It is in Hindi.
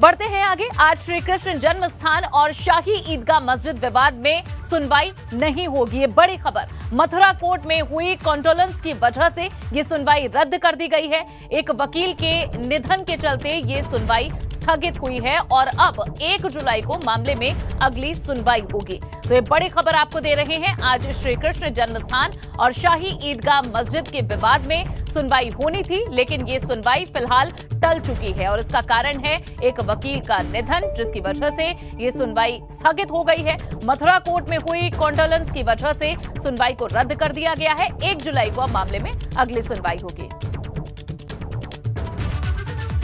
बढ़ते हैं आगे। आज श्री कृष्ण जन्म स्थान और शाही ईदगाह मस्जिद विवाद में सुनवाई नहीं होगी, ये बड़ी खबर। मथुरा कोर्ट में हुई कॉन्टोलेंस की वजह से ये सुनवाई रद्द कर दी गई है। एक वकील के निधन के चलते ये सुनवाई स्थगित हुई है और अब एक जुलाई को मामले में अगली सुनवाई होगी। तो ये बड़ी खबर आपको दे रहे हैं। आज श्री कृष्ण जन्म स्थान और शाही ईदगाह मस्जिद के विवाद में सुनवाई होनी थी, लेकिन ये सुनवाई फ़िलहाल टल चुकी है और इसका कारण है एक वकील का निधन, जिसकी वजह से ये सुनवाई स्थगित हो गई है। मथुरा कोर्ट में हुई कॉन्डोलेंस की वजह से सुनवाई को रद्द कर दिया गया है। एक जुलाई को अब मामले में अगली सुनवाई होगी।